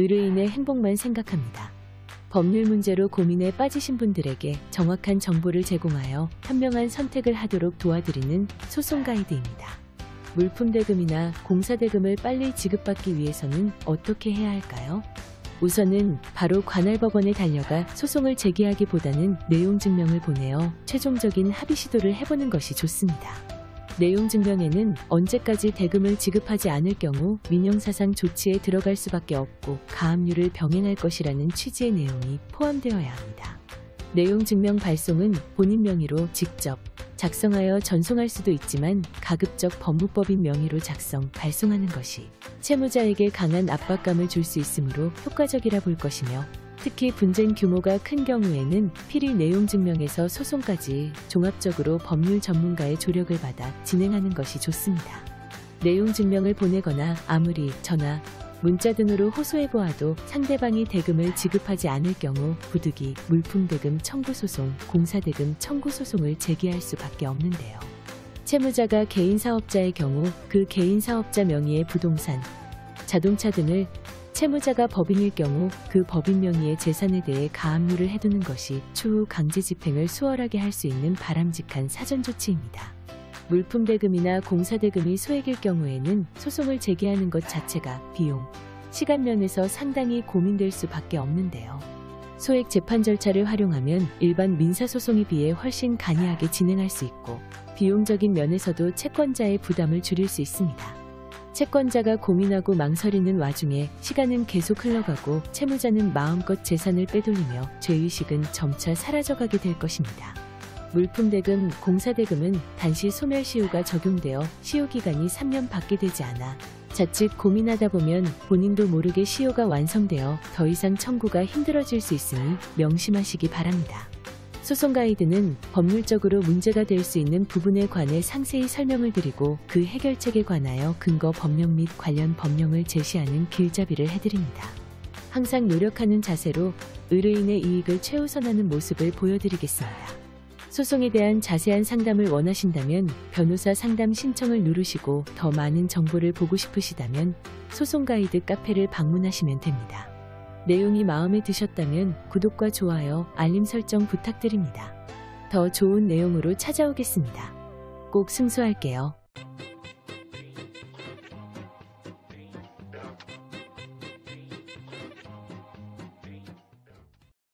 의뢰인의 행복만 생각합니다. 법률 문제로 고민에 빠지신 분들에게 정확한 정보를 제공하여 현명한 선택을 하도록 도와드리는 소송 가이드입니다. 물품 대금이나 공사 대금을 빨리 지급받기 위해서는 어떻게 해야 할까요? 우선은 바로 관할 법원에 달려가 소송을 제기하기보다는 내용 증명을 보내어 최종적인 합의 시도를 해보는 것이 좋습니다. 내용 증명에는 언제까지 대금을 지급하지 않을 경우 민형사상 조치에 들어갈 수밖에 없고 가압류를 병행할 것이라는 취지의 내용이 포함되어야 합니다. 내용 증명 발송은 본인 명의로 직접 작성하여 전송할 수도 있지만 가급적 법무법인 명의로 작성, 발송하는 것이 채무자에게 강한 압박감을 줄 수 있으므로 효과적이라 볼 것이며 특히 분쟁 규모가 큰 경우에는 필히 내용 증명에서 소송까지 종합적으로 법률 전문가의 조력을 받아 진행하는 것이 좋습니다. 내용 증명을 보내거나 아무리 전화, 문자 등으로 호소해 보아도 상대방이 대금을 지급하지 않을 경우 부득이 물품 대금 청구 소송, 공사 대금 청구 소송을 제기할 수밖에 없는데요. 채무자가 개인 사업자의 경우 그 개인 사업자 명의의 부동산, 자동차 등을 채무자가 법인일 경우 그 법인 명의의 재산에 대해 가압류를 해두는 것이 추후 강제 집행을 수월하게 할 수 있는 바람직한 사전 조치입니다. 물품 대금이나 공사 대금이 소액일 경우에는 소송을 제기하는 것 자체가 비용, 시간 면에서 상당히 고민될 수밖에 없는데요. 소액 재판 절차를 활용하면 일반 민사소송에 비해 훨씬 간이하게 진행할 수 있고 비용적인 면에서도 채권자의 부담을 줄일 수 있습니다. 채권자가 고민하고 망설이는 와중에 시간은 계속 흘러가고 채무자는 마음껏 재산을 빼돌리며 죄의식은 점차 사라져가게 될 것입니다. 물품대금, 공사대금은 단시 소멸시효가 적용되어 시효기간이 3년 밖에 되지 않아 자칫 고민하다 보면 본인도 모르게 시효가 완성되어 더 이상 청구가 힘들어질 수 있으니 명심하시기 바랍니다. 소송 가이드는 법률적으로 문제가 될 수 있는 부분에 관해 상세히 설명을 드리고 그 해결책에 관하여 근거 법령 및 관련 법령을 제시하는 길잡이를 해드립니다. 항상 노력하는 자세로 의뢰인의 이익을 최우선하는 모습을 보여드리겠습니다. 소송에 대한 자세한 상담을 원하신다면 변호사 상담 신청을 누르시고 더 많은 정보를 보고 싶으시다면 소송 가이드 카페를 방문하시면 됩니다. 내용이 마음에 드셨다면 구독과 좋아요, 알림 설정 부탁드립니다. 더 좋은 내용으로 찾아오겠습니다. 꼭 승소할게요.